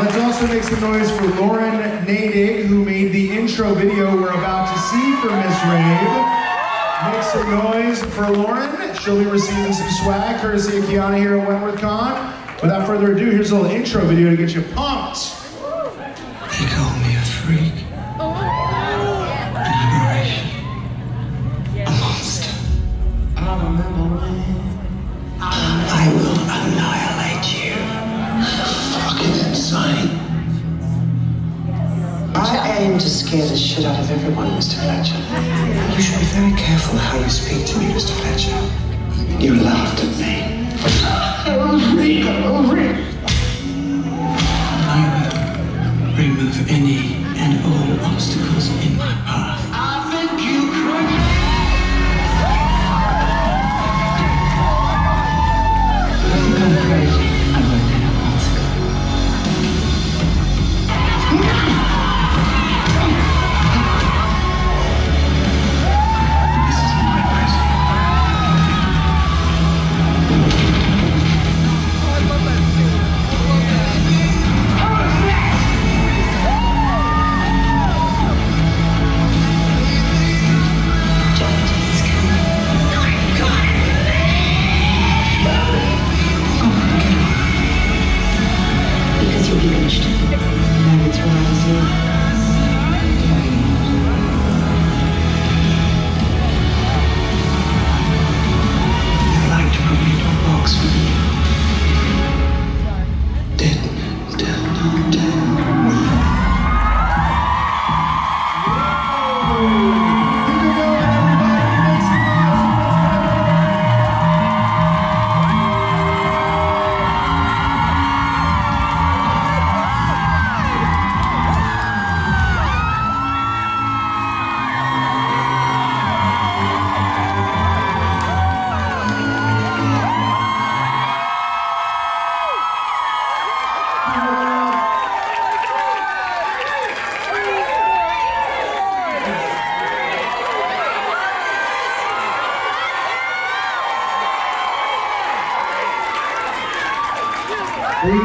Let's also make some noise for Lauren Nadig, who made the intro video we're about to see for Miss Rabe. Make some noise for Lauren. She'll be receiving some swag courtesy of Kiana here at Wentworth Con. Without further ado, here's a little intro video to get you pumped. Scare the shit out of everyone, Mr. Fletcher. You should be very careful how you speak to me, Mr. Fletcher. You laughed at me. I will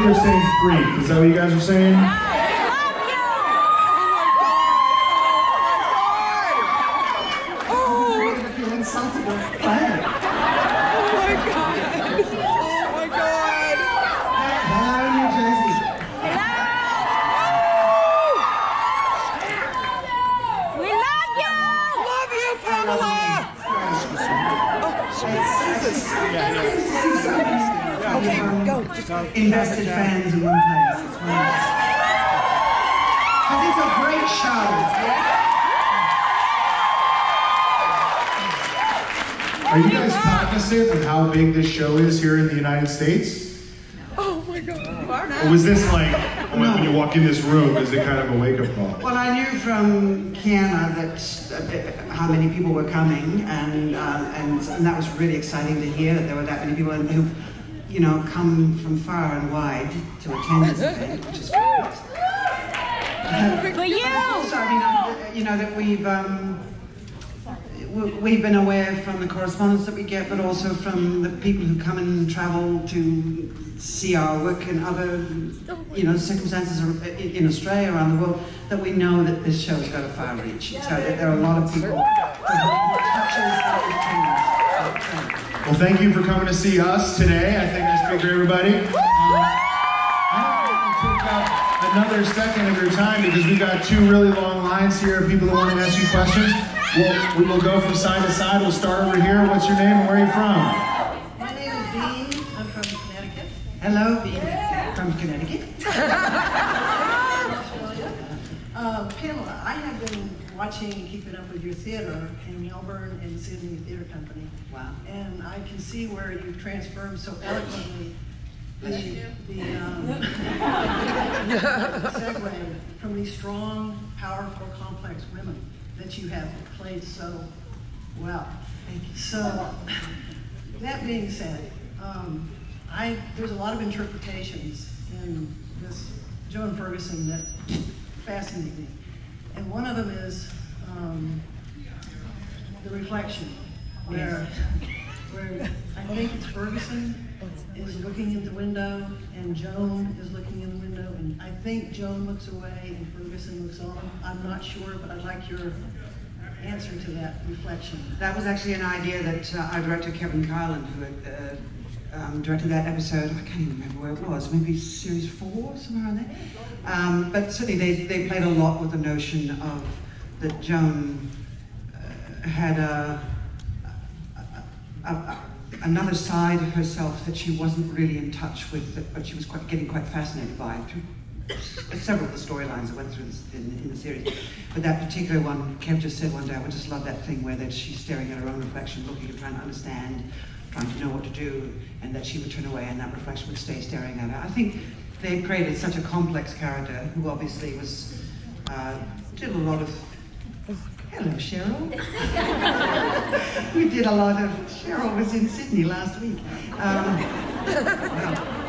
Or saying freak? Is that what you guys are saying? We love you! Love you, Pamela! invested fans in one place. It's wonderful. Because it's a great show. Are you guys cognizant of how big this show is here in the United States? Oh my god. Or was this like, when you walk in this room, is it kind of a wake-up call? Well, I knew from Kiana that uh, how many people were coming, and, uh, and and that was really exciting to hear that there were that many people who, you know, come from far and wide to attend this event, which is great. For you! Also, I mean, you know, that we've um, we- we've been aware from the correspondence that we get, but also from the people who come and travel to see our work in other, you know, circumstances in in Australia, around the world, that we know that this show's got a far reach. So that there are a lot of people who touches that Well, thank you for coming to see us today. I think I speak for everybody. Another second of your time because we've got two really long lines here of people that want to ask you questions. We'll, we will go from side to side. We'll start over here. What's your name and where are you from? My name is Bean. I'm from Connecticut. Hello, Bean from Connecticut. Uh, Pamela, I have been watching and keeping up with your theater in Melbourne and Sydney Theatre Company. Wow. And I can see where you've transformed so eloquently the, the um, segue from these strong, powerful, complex women that you have played so well. Thank you. So, that being said, um, I, there's a lot of interpretations in this Joan Ferguson that fascinate me. And one of them is um, the reflection, where, where I think it's Ferguson is looking in the window, and Joan is looking in the window, and I think Joan looks away and Ferguson looks on. I'm not sure, but I'd like your answer to that reflection. That was actually an idea that uh, our director Kevin Carlin, who had uh, um, directed that episode, I can't even remember where it was, maybe series four, somewhere around there. Um, but certainly they, they played a lot with the notion of that Joan uh, had a, a, a, another side of herself that she wasn't really in touch with, but she was quite, getting quite fascinated by through several of the storylines that went through in, in, the series. But that particular one, Kev just said one day, I would just love that thing where that she's staring at her own reflection, looking and trying to understand, trying to know what to do, and that she would turn away and that reflection would stay staring at her. I think they created such a complex character who obviously was, uh, did a lot of Hello, Cheryl. we did a lot of. Cheryl was in Sydney last week. Um,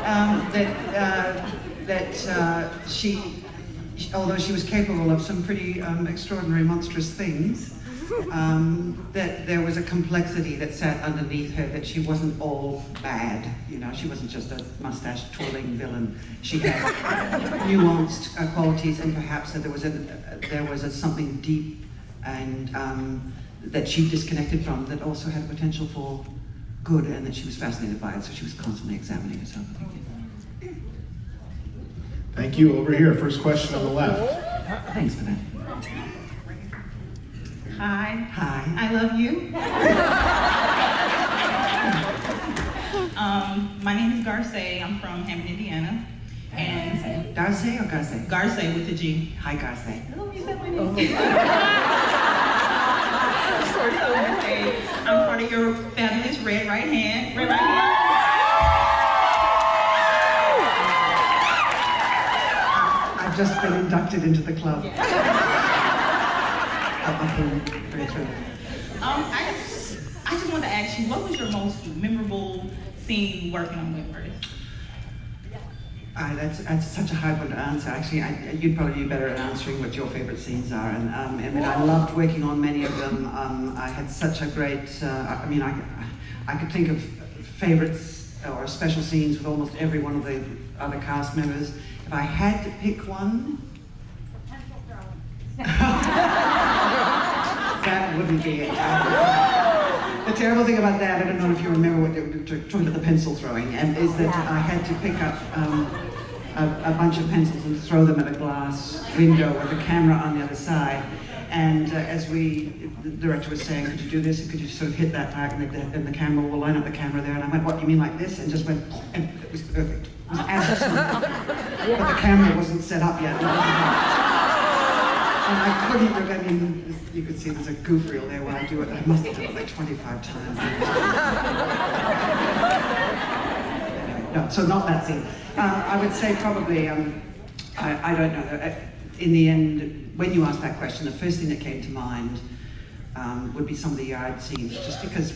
um, that uh, that uh, she, although she was capable of some pretty um, extraordinary, monstrous things, um, that there was a complexity that sat underneath her, that she wasn't all bad. You know, she wasn't just a mustache twirling villain. She had nuanced uh, qualities, and perhaps that there was a there was a something deep and um, that she disconnected from that also had potential for good, and that she was fascinated by it. So she was constantly examining herself. Thank you. Over here, first question on the left. Thanks for that. Hi. Hi. I love you. um, my name is Garce. I'm from Hammond, Indiana. And Darce or Garce? Garce with the G. Hi, Garce. Oh, you said my name. I'm part of your fabulous red right hand. Red right hand. I've just been inducted into the club. Yeah. I'm very thrilled. Um, I, I just want to ask you, what was your most memorable scene working on Wentworth? Uh, that's, that's such a hard one to answer. Actually, I, you'd probably be better at answering what your favorite scenes are. And um, I mean, I loved working on many of them. Um, I had such a great. Uh, I mean, I, I could think of favorites or special scenes with almost every one of the other cast members. If I had to pick one, that wouldn't be it. The terrible thing about that, I don't know if you remember what talking about the pencil throwing, and is that I had to pick up um, a, a, bunch of pencils and throw them at a glass window with a camera on the other side. And uh, as we, the director was saying, could you do this? Could you sort of hit that back? And the, and the camera will line up the camera there. And I went, what, you mean like this? And just went, and it was perfect It was absolutely, but the camera wasn't set up yet. And I couldn't, I mean, you could see there's a goof reel there where I do it. I must have done it like 25 times. No, so not that scene. Uh, I would say probably, um, I, I, don't know, uh, in the end, when you asked that question, the first thing that came to mind um, would be some of the yard scenes, just because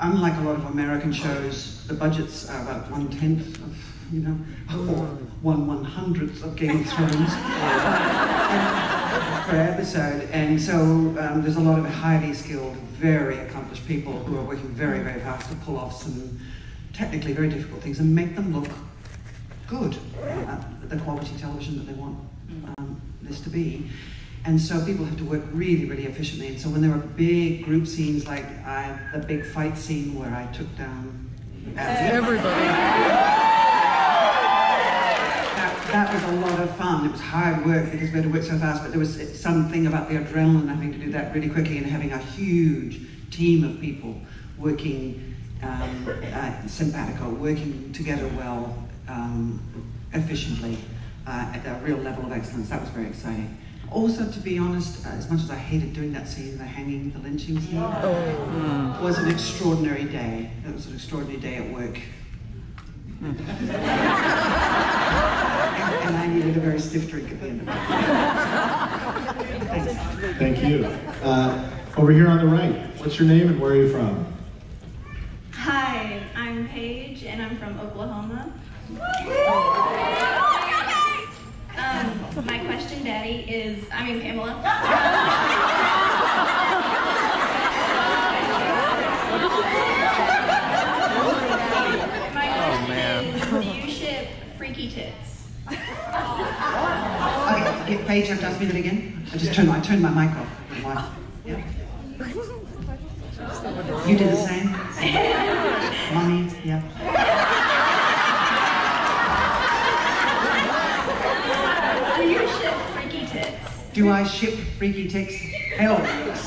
unlike a lot of American shows, the budgets are about one-tenth of you know, or one one hundredth of Game of Thrones per episode. And so um, there's a lot of highly skilled, very accomplished people who are working very, very hard to pull off some technically very difficult things and make them look good, uh, the quality television that they want um, this to be. And so people have to work really, really efficiently. And so when there are big group scenes like I, the big fight scene where I took down everybody that was a lot of fun. It was hard work because we had to work so fast, but there was something about the adrenaline having to do that really quickly and having a huge team of people working um, uh, simpatico, working together well, um, efficiently, uh, at a real level of excellence. That was very exciting. Also, to be honest, uh, as much as I hated doing that scene, the hanging, the lynching scene, oh. was an extraordinary day. It was an extraordinary day at work. and I needed a very stiff drink at the end of it. Thanks. Thank you. Uh, over here on the right, what's your name and where are you from? Hi, I'm Paige and I'm from Oklahoma. Um, my question, Daddy, is I mean, Pamela. my question oh, is, do you ship freaky tits. Okay, get Paige, have to ask me that again. I just turned my, turned my mic off. Why? Yeah. You did the same? Mommy, yeah. Do you ship freaky tits? Do I ship freaky tits? Hell yes.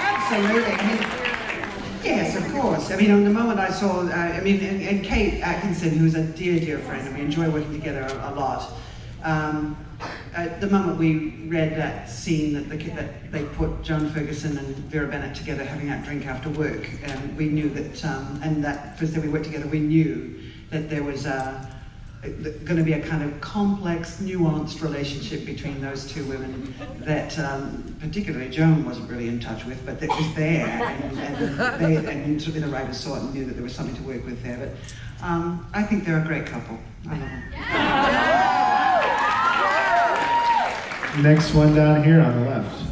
Absolutely. Yes, of course. I mean, on the moment I saw, uh, I mean, and, and Kate Atkinson, who's a dear, dear friend, and we enjoy working together a, a lot. Um, at the moment we read that scene that, the, that they put Joan Ferguson and Vera Bennett together having that drink after work, and we knew that, um, and that first day we worked together, we knew that there was a, going to be a kind of complex, nuanced relationship between those two women that um, particularly Joan wasn't really in touch with, but that was there, and, and, they, and certainly the writers saw it and knew that there was something to work with there. But um, I think they're a great couple. I love them. Next one down here on the left.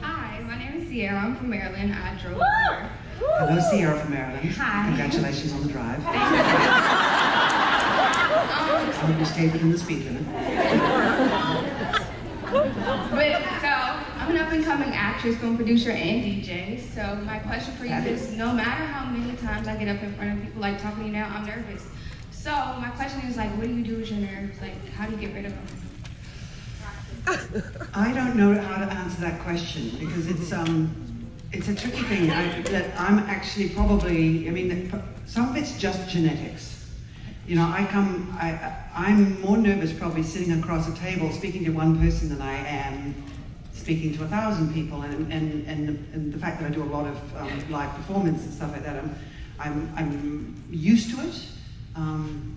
Hi, my name is Sierra. I'm from Maryland. I drove here. Hello, Sierra from Maryland. Hi. Congratulations on the drive. I hope you stayed within the speed limit. But so I'm an up and coming actress, film producer, and DJ. So my question for you is: No matter how many times I get up in front of people, like talking to you now, I'm nervous. So my question is like, what do you do with your nerves? Like, how do you get rid of them? I don't know how to answer that question because it's um, it's a tricky thing. I, that I'm actually probably. I mean, some of it's just genetics. You know, I come. I, I'm more nervous probably sitting across a table speaking to one person than I am speaking to a thousand people. And and and the, and the fact that I do a lot of um, live performance and stuff like that, I'm I'm I'm used to it. Um,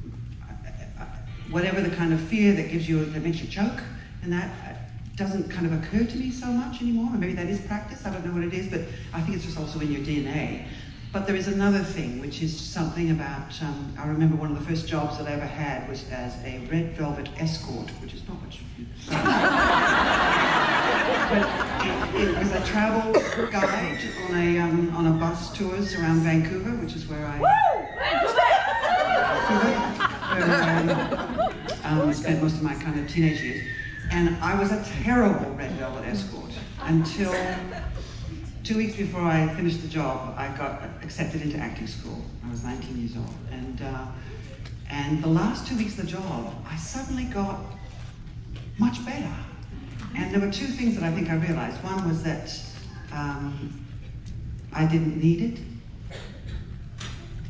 whatever the kind of fear that gives you that makes you choke and that uh, doesn't kind of occur to me so much anymore or maybe that is practice i don't know what it is but i think it's just also in your dna but there is another thing which is something about um, i remember one of the first jobs that i ever had was as a red velvet escort which is not what you but it, it was a travel guide on a um, on a bus tours around vancouver which is where i where I um, spent most of my kind of teenage years. And I was a terrible red velvet escort until two weeks before I finished the job, I got accepted into acting school. I was 19 years old. And, uh, and the last two weeks of the job, I suddenly got much better. And there were two things that I think I realized. One was that um, I didn't need it.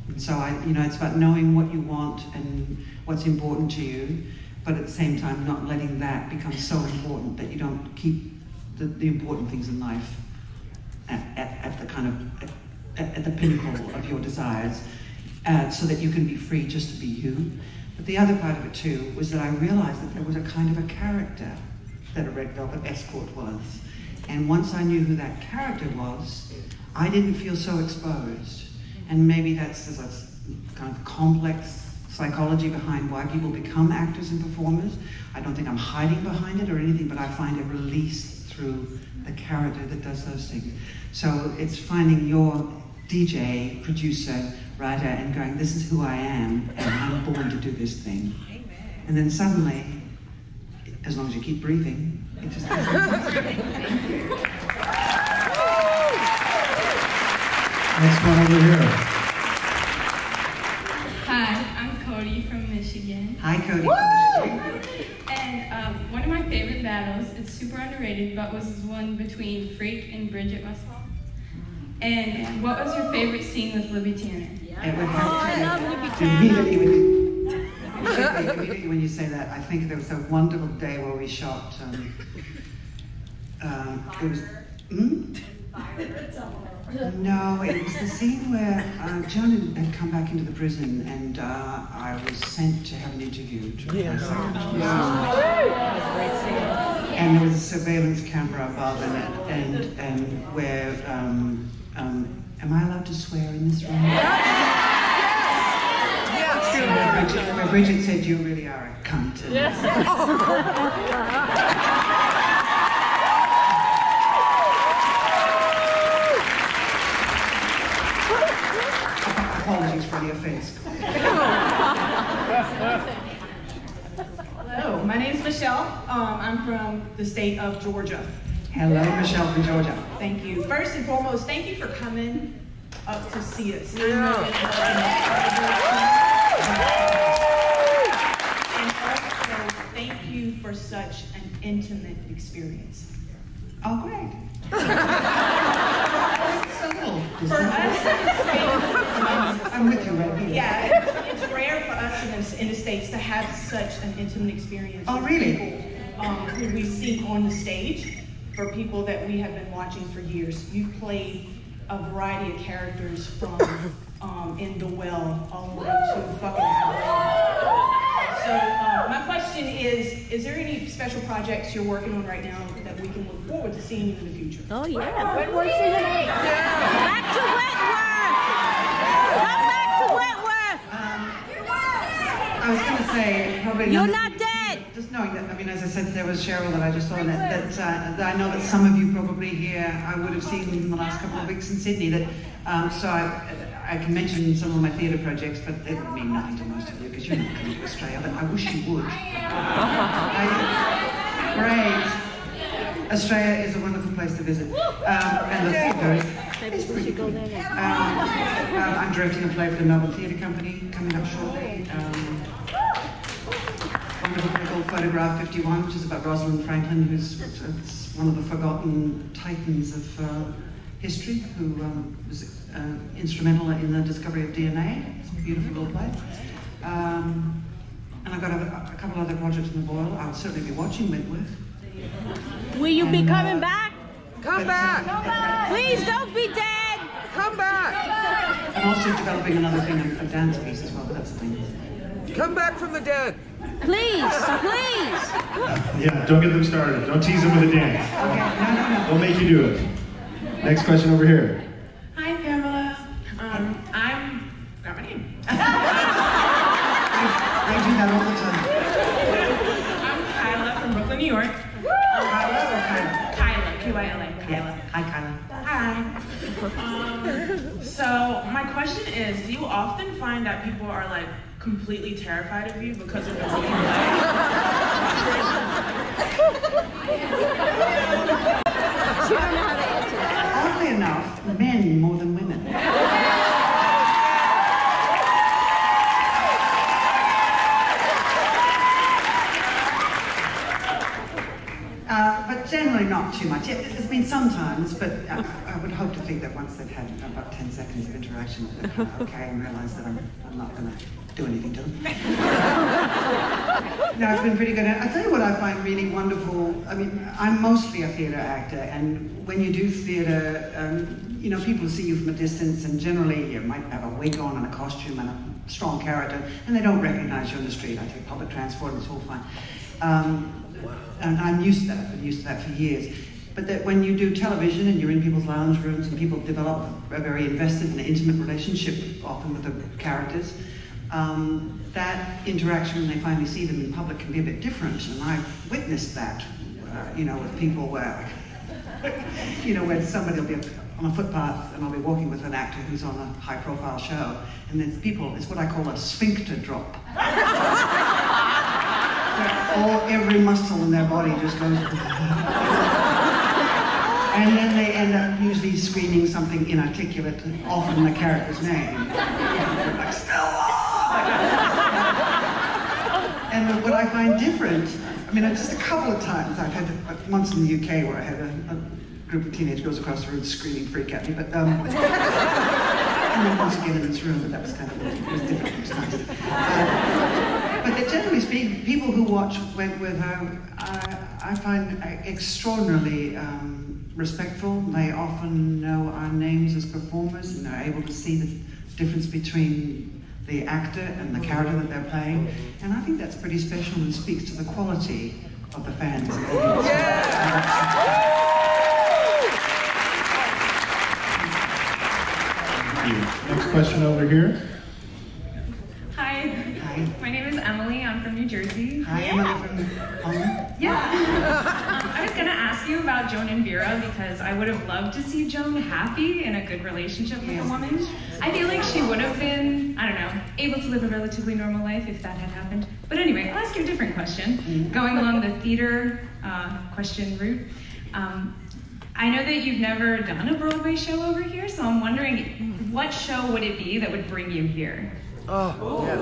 And so I, you know, it's about knowing what you want and what's important to you, but at the same time not letting that become so important that you don't keep the, the important things in life at, at, at the kind of at, at the pinnacle of your desires, uh, so that you can be free just to be you. But the other part of it too was that I realized that there was a kind of a character that a red velvet escort was, and once I knew who that character was, I didn't feel so exposed. And maybe that's a kind of complex psychology behind why people become actors and performers. I don't think I'm hiding behind it or anything, but I find a release through the character that does those things. So it's finding your DJ, producer, writer, and going, this is who I am, and I'm born to do this thing. And then suddenly, as long as you keep breathing, it just Next one over here. Hi, I'm Cody from Michigan. Hi, Cody. And um, one of my favorite battles, it's super underrated, but was one between Freak and Bridget Russell. And what was your favorite scene with Libby Tanner? It would have to immediately when you, immediately, immediately when you say that, I think there was a wonderful day where we shot. Um, um, it was. Hmm? No, it was the scene where uh, Joan had, had come back into the prison and uh, I was sent to have an interview. And there was a surveillance camera above and, and, and where, um, um, am I allowed to swear in this room? Yes, Where Bridget, where Bridget said, you really are a cunt. And- apologies for the offense. Hello, my name is Michelle. Um, I'm from the state of Georgia. Hello, Michelle from Georgia. Thank you. First and foremost, thank you for coming up to see us. I know it's And uh, also, uh, uh, thank you for such an intimate experience. Oh, great. For us in the States, I'm with you right here. yeah, it's, it's rare for us in the, in the States to have such an intimate experience. Oh, really? People, um, who we see on the stage for people that we have been watching for years. You've played a variety of characters from um, In the Well all the way to fucking Abilene. So uh, my question is, is there any special projects you're working on right now that we can look forward to seeing you in the future? Oh yeah, Wentworth Season 8. Back to Wentworth! Come back to Wentworth! I was going to say, probably. You're none- not dead! Just knowing that, I mean, as I said, there was Cheryl that I just saw, that, that, uh, that I know that some of you probably here, I would have seen in the last couple of weeks in Sydney, that, um, so I, I can mention some of my theatre projects, but it would mean nothing to most of you, because you're not coming to Australia, but I wish you would. I- Great. Australia is a wonderful place to visit. Um, and the theatre is pretty cool. Um, um, I'm directing a play for the Melbourne Theatre Company coming up shortly. Um, wonderful play called Photograph 51, which is about Rosalind Franklin, who's it's one of the forgotten titans of uh, history, who um, was uh, instrumental in the discovery of DNA. It's a beautiful little play. Um, and I've got a, a couple other projects in the boil. I'll certainly be watching Wentworth. Will you be coming uh, coming back? Come back! Please don't be dead! Come back! I'm also developing another thing, a dance piece as well, but that's the thing. Come back from the dead! Please, please! Yeah, don't get them started. Don't tease them with a dance. Okay, no, no, no. We'll make you do it. Next question over here. Find that people are like completely terrified of you because of the role you Oddly enough, men more than women. Uh, not too much. It, there's been sometimes, but I, I would hope to think that once they've had about 10 seconds of interaction, they're okay and realize that I'm, I'm not going to do anything to them. no, it's been pretty good. I tell you what I find really wonderful. I mean, I'm mostly a theatre actor, and when you do theatre, um, you know, people see you from a distance, and generally you might have a wig on and a costume and a strong character, and they don't recognize you on the street. I take public transport, and it's all fine. Um, and I'm used to that. I've been used to that for years. But that when you do television and you're in people's lounge rooms and people develop a very invested and intimate relationship, often with the characters, um, that interaction when they finally see them in public can be a bit different. And I've witnessed that, uh, you know, with people where, you know, when somebody will be on a footpath and I'll be walking with an actor who's on a high-profile show, and there's people, it's what I call a sphincter drop. all every muscle in their body just goes. and then they end up usually screaming something inarticulate, often the character's name. like Stella! and what I find different, I mean, just a couple of times, I've had once in the UK where I had a, a group of teenage girls across the room screaming freak at me, but um, and then once again in this room, but that was kind of it was different. Was nice. Uh, but that generally speaking, people who watch Wentworth, uh, I, I find extraordinarily um, respectful. They often know our names as performers and are able to see the difference between the actor and the character that they're playing. And I think that's pretty special and speaks to the quality of the fans. Thank you. Next question over here. Hi. Hi. My name is Emily. I'm from New Jersey. Hi, Emily from home. Yeah. I was gonna ask you about Joan and Vera because I would have loved to see Joan happy in a good relationship with a woman. I feel like she would have been, I don't know, able to live a relatively normal life if that had happened. But anyway, I'll ask you a different question. Going along the theater uh, question route. Um, I know that you've never done a Broadway show over here, so I'm wondering what show would it be that would bring you here? Oh, I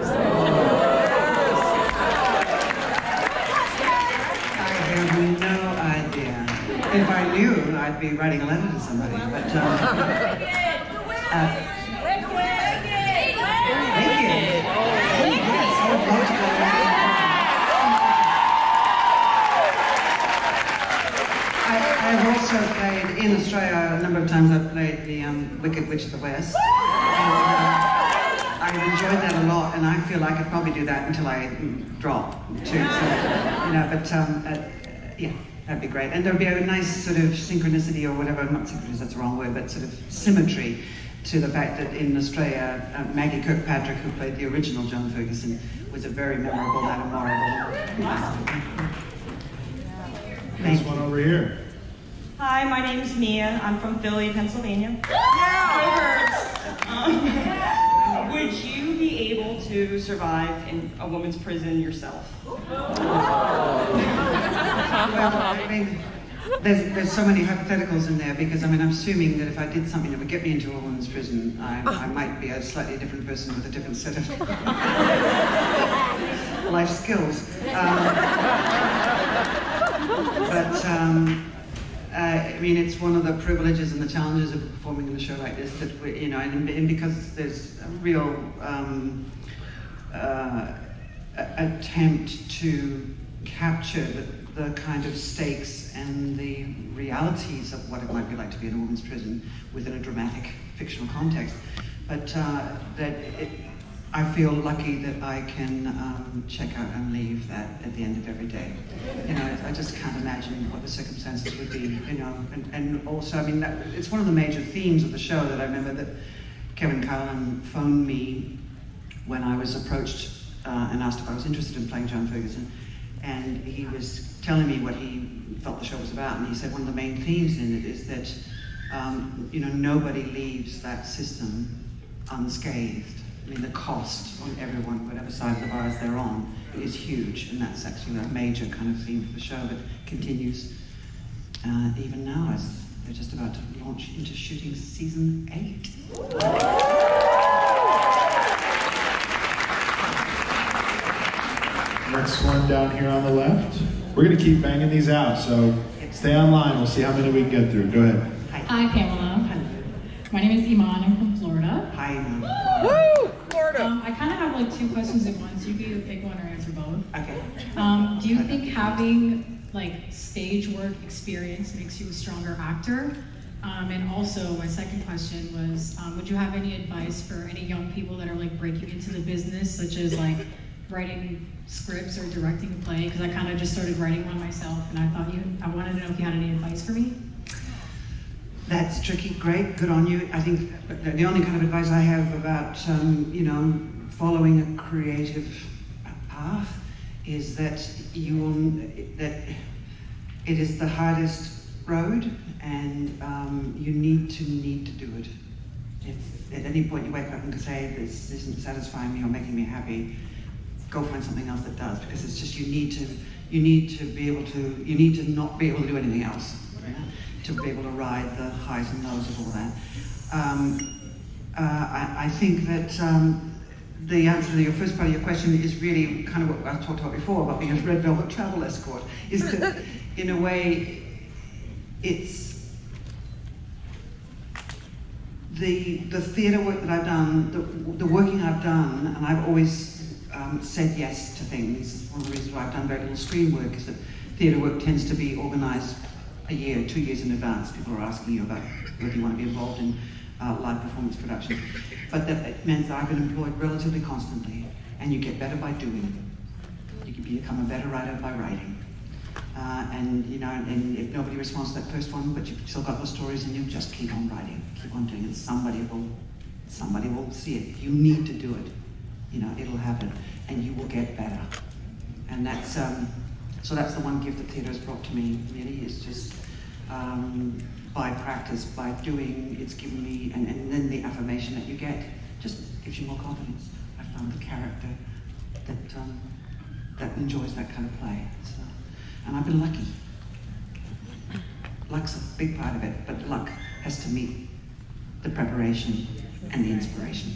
have no idea. If I knew, I'd be writing a letter to somebody. But um, uh, thank you. Oh, yes, I would love to go back. I, I've also played in Australia a number of times. I've played the um, Wicked Witch of the West. And, uh, I've enjoyed that a lot, and I feel I could probably do that until I mm, drop too. So, you know, but um, uh, yeah, that'd be great. And there'd be a nice sort of synchronicity or whatever. Not synchronicity, that's the wrong word, but sort of symmetry to the fact that in Australia, uh, Maggie Kirkpatrick, who played the original Joan Ferguson, was a very memorable and memorable. This one over here. Hi, my name's Mia. I'm from Philly, Pennsylvania. Yeah! Um, would you be able to survive in a woman's prison yourself? Well, I mean, there's, there's so many hypotheticals in there because I mean, I'm assuming that if I did something that would get me into a woman's prison, I, I might be a slightly different person with a different set of life skills. Um, but um, uh, I mean, it's one of the privileges and the challenges of performing in a show like this that we, you know, and, and because there's a real um, uh, attempt to capture the, the kind of stakes and the realities of what it might be like to be in a woman's prison within a dramatic fictional context. But uh, that it, I feel lucky that I can um, check out and leave that at the end of every day. You know, I just can't imagine what the circumstances would be. You know, and, and also, I mean, that, it's one of the major themes of the show that I remember that Kevin Carlin phoned me when I was approached uh, and asked if I was interested in playing Joan Ferguson. And he was telling me what he felt the show was about. And he said one of the main themes in it is that, um, you know, nobody leaves that system unscathed. I mean, the cost on everyone, whatever side of the bars they're on, is huge. And that's actually a major kind of theme for the show that continues uh, even now as they're just about to launch into shooting season eight. Next one down here on the left. We're going to keep banging these out, so stay online. We'll see how many we can get through. Go ahead. Hi, Pamela. My name is Iman. I'm from Florida. Hi, Iman. Woo! Florida. Um, I kind of have like two questions at once. You can either pick one or answer both. Okay. Um, do you think having like stage work experience makes you a stronger actor? Um, and also, my second question was, um, would you have any advice for any young people that are like breaking into the business, such as like writing scripts or directing a play? Because I kind of just started writing one myself, and I thought you, I wanted to know if you had any advice for me. That's tricky. Great. Good on you. I think the- only kind of advice I have about, um, you know, following a creative path is that you will, that it is the hardest road and um, you need to need to do it. If at any point you wake up and say, this isn't satisfying me or making me happy, go find something else that does because it's just you need to, you need to be able to, you need to not be able to do anything else. know, to be able to ride the highs and lows of all that. Um, uh, I, I think that um, the answer to your first part of your question is really kind of what I talked about before about being a red velvet travel escort. Is that in a way, it's the the theatre work that I've done, the, the working I've done, and I've always um, said yes to things. One of the reasons why I've done very little screen work is that theatre work tends to be organised a year, two years in advance. People are asking you about whether you want to be involved in uh, live performance production. But that means that I've been employed relatively constantly, and you get better by doing. You can become a better writer by writing. Uh, and you know, and if nobody responds to that first one, but you've still got the stories in you, just keep on writing, keep on doing it. Somebody will, somebody will see it. You need to do it, you know, it'll happen, and you will get better. And that's, um, So that's the one gift that theatre has brought to me, really, is just um, by practice, by doing, it's given me, and, and then the affirmation that you get just gives you more confidence. I found the character that, um, that enjoys that kind of play. So, and I've been lucky. Luck's a big part of it, but luck has to meet the preparation and the inspiration.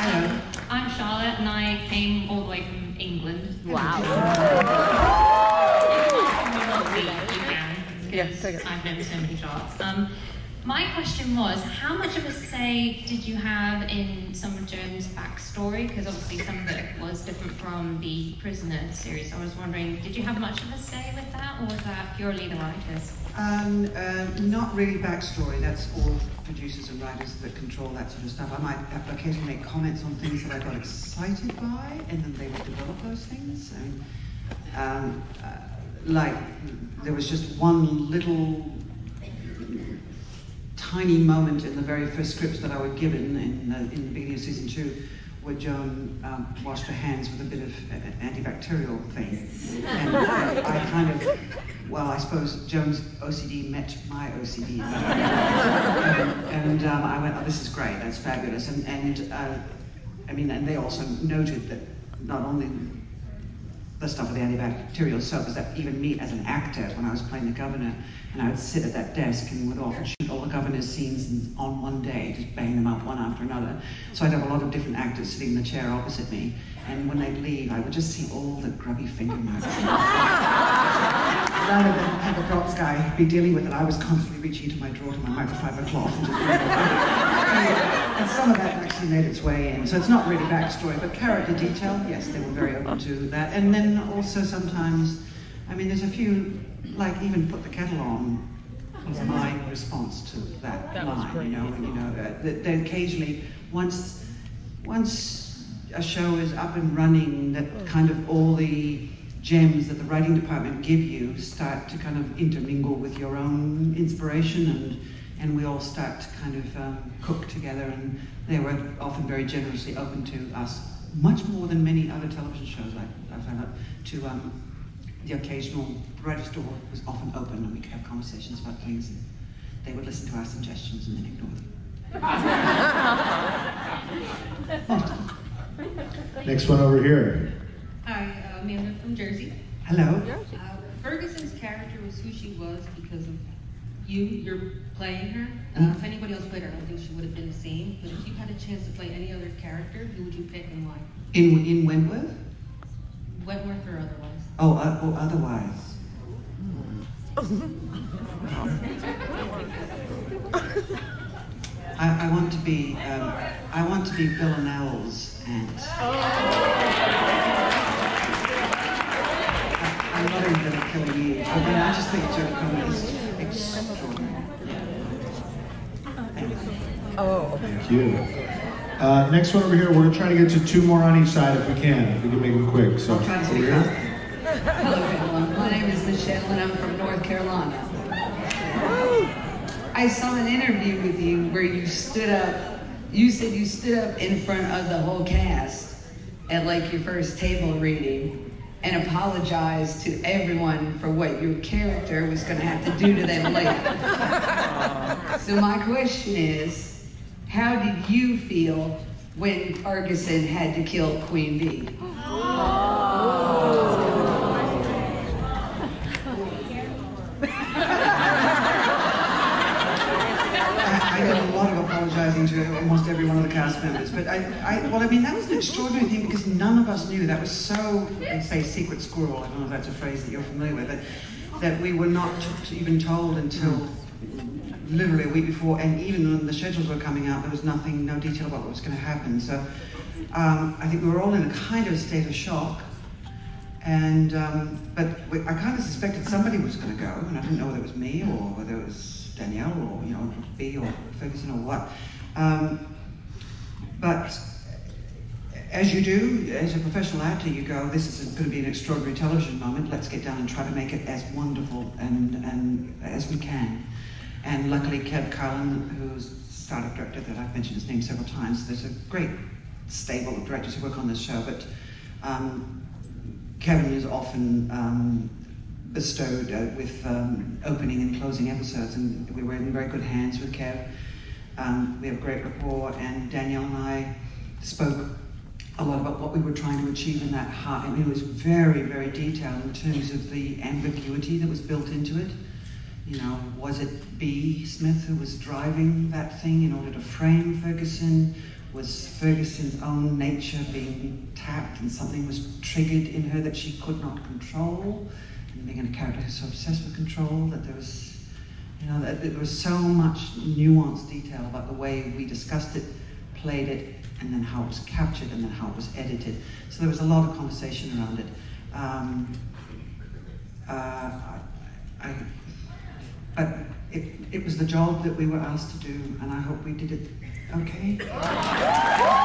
Hello. I'm Charlotte, and I came all the way from England. Wow. I've never so many. Um, my question was, how much of a say did you have in some of Joan's backstory? Because obviously some of it was different from the Prisoner series. I was wondering, did you have much of a say with that, or was that purely the writers? Um, uh, not really backstory. That's all producers and writers that control that sort of stuff. I might occasionally make comments on things that I got excited by, and then they would develop those things. Mean, um, uh, like there was just one little tiny moment in the very first scripts that I was given in the, in the beginning of season two, where Joan um, washed her hands with a bit of uh, antibacterial thing, and I, I kind of well, I suppose Joan's OCD met my OCD. and, and um, I went, oh, this is great, that's fabulous. And, and uh, I mean, and they also noted that not only the stuff with the antibacterial soap is that even me as an actor, when I was playing the governor, and I would sit at that desk and would often shoot all the governor's scenes on one day, just bang them up one after another. So I'd have a lot of different actors sitting in the chair opposite me, and when they'd leave, I would just see all the grubby finger marks. Rather than have a props guy be dealing with it, I was constantly reaching into my drawer to my microfiber cloth and just and some of that actually made its way in. So it's not really backstory, but character detail, yes, they were very open to that. And then also sometimes, I mean, there's a few, like even put the kettle on was my response to that, That was line, great. you know, and, you know, uh, that that occasionally, once, once a show is up and running, that kind of all the gems that the writing department give you start to kind of intermingle with your own inspiration and and we all start to kind of um, cook together and they were often very generously open to us much more than many other television shows I, I found out to um, the occasional writer's door was often open and we could have conversations about things and they would listen to our suggestions and then ignore them. Next one over here. Hi, uh, Amanda from Jersey. Hello. Uh, Ferguson's character was who she was because of you. You're playing her. Uh, if anybody else played her, I don't think she would have been the same. But if you had a chance to play any other character, who would you pick and why? In, in Wentworth? Wentworth or otherwise? Oh, uh, oh otherwise. I, I want to be, um, I want to be Villanelle's aunt. I, I'm not even going to kill you. I mean, I just think Jodie Comer is extraordinary. Thank you. Oh. Thank you. Uh, next one over here, we're trying to get to two more on each side if we can, if we can make them quick. So, over here. Hello, everyone. My name is Michelle, and I'm from North Carolina. I saw an interview with you where you stood up. You said you stood up in front of the whole cast at like your first table reading and apologized to everyone for what your character was going to have to do to them later. so my question is, how did you feel when Ferguson had to kill Queen Bee? I did a lot of to almost every one of the cast members, but I, I, well, I mean, that was an extraordinary thing because none of us knew. That was so, they say secret squirrel, I don't know if that's a phrase that you're familiar with, but that we were not even told until literally a week before, and even when the schedules were coming out, there was nothing, no detail about what was going to happen. So um, I think we were all in a kind of state of shock. And, um, but we, I kind of suspected somebody was going to go, and I didn't know whether it was me or whether it was Danielle or, you know, Bea or Ferguson or what. Um, but as you do, as a professional actor, you go, this is going to be an extraordinary television moment. Let's get down and try to make it as wonderful and, and as we can. And luckily, Kev Carlin, who's startup director that I've mentioned his name several times, there's a great stable of directors who work on this show, but um, Kevin is often um, bestowed uh, with um, opening and closing episodes, and we were in very good hands with Kev. Um, we have a great rapport, and Danielle and I spoke a lot about what we were trying to achieve in that heart. Mean, it was very, very detailed in terms of the ambiguity that was built into it. You know, was it Bea Smith who was driving that thing in order to frame Ferguson? Was Ferguson's own nature being tapped and something was triggered in her that she could not control? And being a character who's so obsessed with control that there was, you know, there was so much nuanced detail about the way we discussed it, played it, and then how it was captured, and then how it was edited. So there was a lot of conversation around it. Um, uh, I, I, but it, it was the job that we were asked to do, and I hope we did it okay.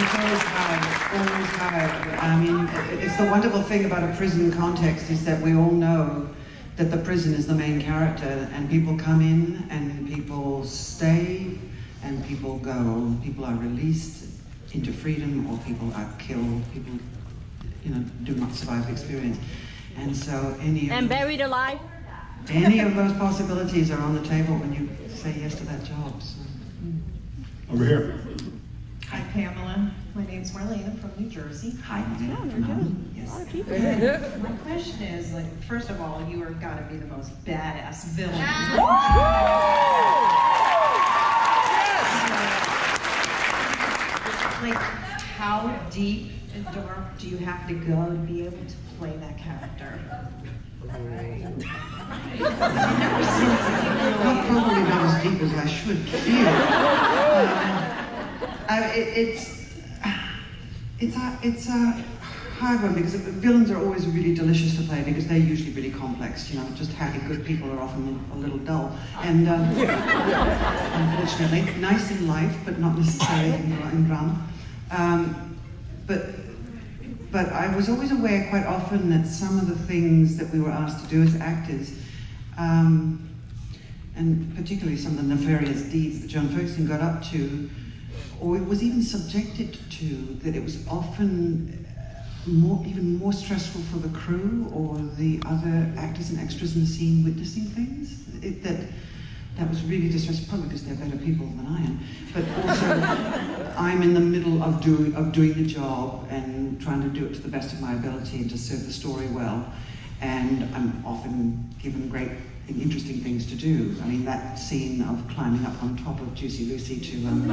It's always hard, always hard. I mean, it's the wonderful thing about a prison context is that we all know that the prison is the main character, and people come in, and people stay, and people go. People are released into freedom, or people are killed. People, you know, do not survive the experience. And so any of And buried alive? any of those possibilities are on the table when you say yes to that job. So. Over here. Hi, Pamela. My name name's Marlena from New Jersey. Hi, Yes. My question is, like, first of all, you are got to be the most badass villain. Yes. Like, how deep and dark do you have to go to be able to play that character? Not probably not as deep as I should feel. I, it, it's it's a it's a hard one because villains are always really delicious to play because they're usually really complex. You know, just happy good people are often a little dull, and um, unfortunately, nice in life but not necessarily in, in drama. Um, but but I was always aware quite often that some of the things that we were asked to do as actors, um, and particularly some of the nefarious deeds that Joan Ferguson got up to, or it was even subjected to, that it was often uh, more, even more stressful for the crew or the other actors and extras in the scene witnessing things. It, that that was really distressful, probably because they're better people than I am. But also, I'm in the middle of doing of doing the job and trying to do it to the best of my ability and to serve the story well. And I'm often given great and interesting things to do. I mean, that scene of climbing up on top of Juicy Lucy to um,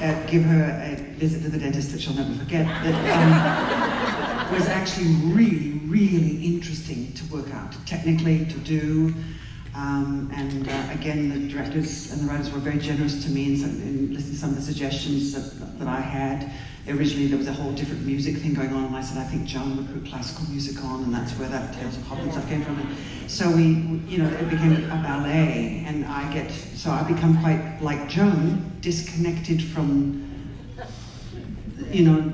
uh, give her a visit to the dentist that she'll never forget. That, um, was actually really, really interesting to work out, technically to do. Um, and uh, again, the directors and the writers were very generous to me in listening to some of the suggestions that, that I had. Originally, there was a whole different music thing going on, and I said, I think Joan would put classical music on, and that's where that Tales of Hoffmann stuff came from. And so we, you know, it became a ballet, and I get, so I become quite like Joan, disconnected from, you know,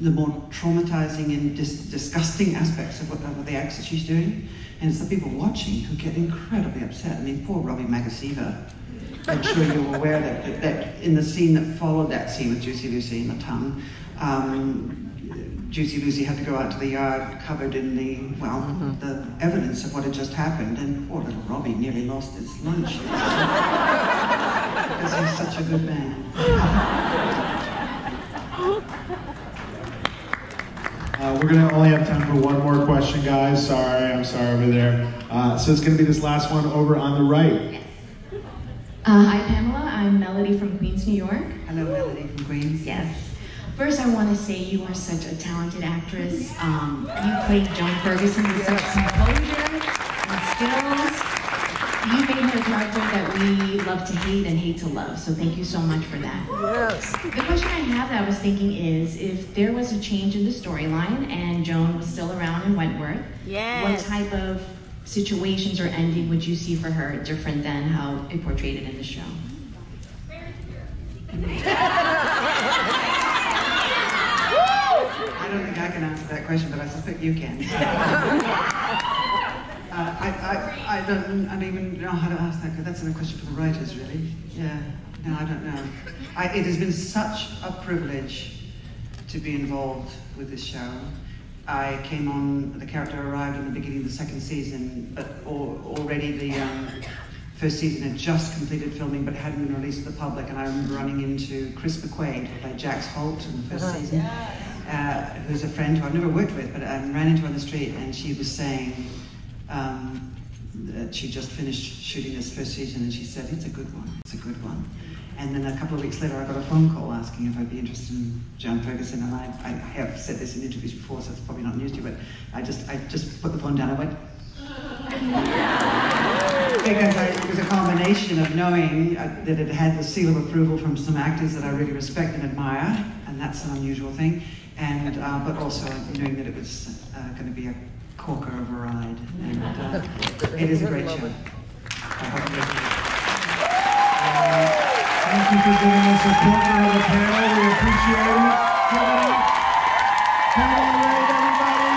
the more traumatizing and dis- disgusting aspects of, what, of the acts that she's doing. And it's the people watching who get incredibly upset. I mean, poor Robbie Magasiva. I'm sure you're aware that, that, that in the scene that followed that scene with Juicy Lucy in the tongue, um, Juicy Lucy had to go out to the yard covered in the, well, the evidence of what had just happened, and poor little Robbie nearly lost his lunch. because he's such a good man. Uh, we're gonna only have time for one more question, guys. Sorry, I'm sorry over there. Uh, so it's gonna be this last one over on the right. Uh, hi, Pamela. I'm Melody from Queens, New York. Hello, Melody from Queens. Yes. First, I want to say you are such a talented actress. Um, you played Joan Ferguson with such composure and skills. You made her a character that we love to hate and hate to love. So thank you so much for that. Yes. The question I have that I was thinking is, if there was a change in the storyline and Joan was still around in Wentworth, Yes. what type of situations or ending would you see for her different than how it portrayed it in the show? I don't think I can answer that question, but I suspect you can. Uh, I, I, I don't, I don't even know how to ask that, because that's a question for the writers, really. Yeah, no, I don't know. I, it has been such a privilege to be involved with this show. I came on, the character arrived in the beginning of the second season, but al- already the um, first season had just completed filming but hadn't been released to the public. And I remember running into Kris McQuade, who played Jacs Holt in the 1st Uh-huh. season, uh, who's a friend who I've never worked with, but I ran into on the street and she was saying um, that she just finished shooting this first season and she said, It's a good one, it's a good one. And then a couple of weeks later, I got a phone call asking if I'd be interested in Joan Ferguson, and I, I have said this in interviews before, so it's probably not news to you, but I just, I just put the phone down. I went, because I, it was a combination of knowing uh, that it had the seal of approval from some actors that I really respect and admire, and that's an unusual thing, and uh, but also knowing that it was uh, going to be a corker of a ride, and uh, it is a great show. It. Thank you for giving us a corner of the panel. We appreciate it. Everybody.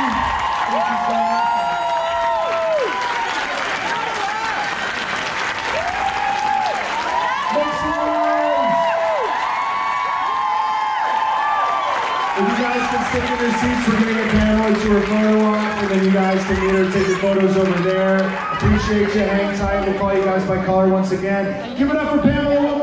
Thank you so much. If you guys can stay in your seats, we're gonna get Pamela to her photo op, and then you guys can meet her, take your photos over there. Appreciate you. Hang tight. We'll call you guys by color once again. Give it up for Pamela